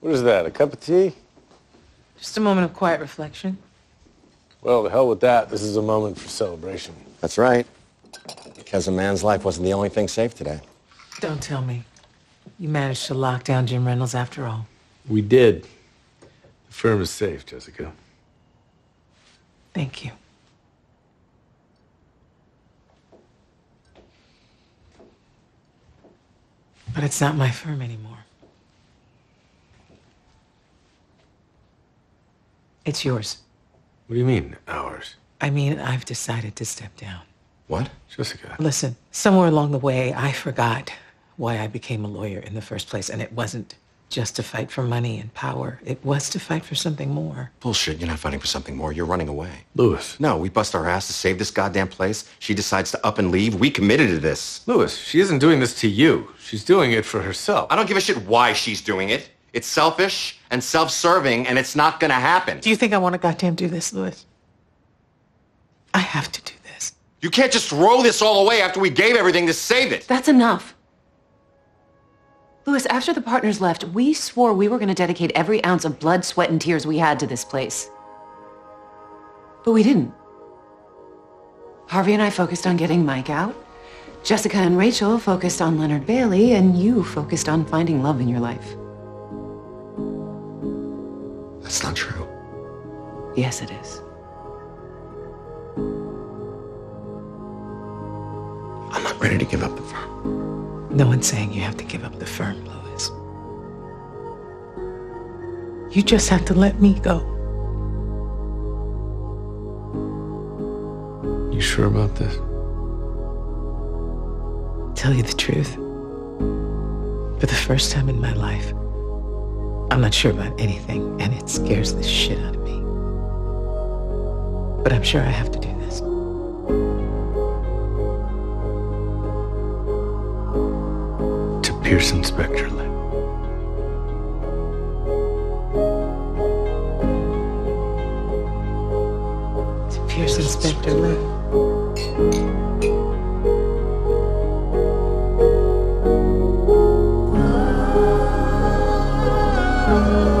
What is that, a cup of tea? Just a moment of quiet reflection. Well, the hell with that. This is a moment for celebration. That's right. Because a man's life wasn't the only thing safe today. Don't tell me. You managed to lock down Jim Reynolds after all. We did. The firm is safe, Jessica. Thank you. But it's not my firm anymore. It's yours. What do you mean, ours? I mean, I've decided to step down. What? Jessica. Listen, somewhere along the way, I forgot why I became a lawyer in the first place, and it wasn't just to fight for money and power. It was to fight for something more. Bullshit. You're not fighting for something more. You're running away. Louis. No, we bust our ass to save this goddamn place. She decides to up and leave. We committed to this. Louis, she isn't doing this to you. She's doing it for herself. I don't give a shit why she's doing it. It's selfish and self-serving, and it's not gonna happen. Do you think I want to goddamn do this, Louis? I have to do this. You can't just throw this all away after we gave everything to save it. That's enough. Louis, after the partners left, we swore we were going to dedicate every ounce of blood, sweat, and tears we had to this place. But we didn't. Harvey and I focused on getting Mike out. Jessica and Rachel focused on Leonard Bailey, and you focused on finding love in your life. That's not true. Yes, it is. I'm not ready to give up the firm. No one's saying you have to give up the firm, Louis. You just have to let me go. You sure about this? Tell you the truth. For the first time in my life, I'm not sure about anything, and it scares the shit out of me. But I'm sure I have to do this. To Pearson Specter Litt. To Pearson Specter Litt. thank oh.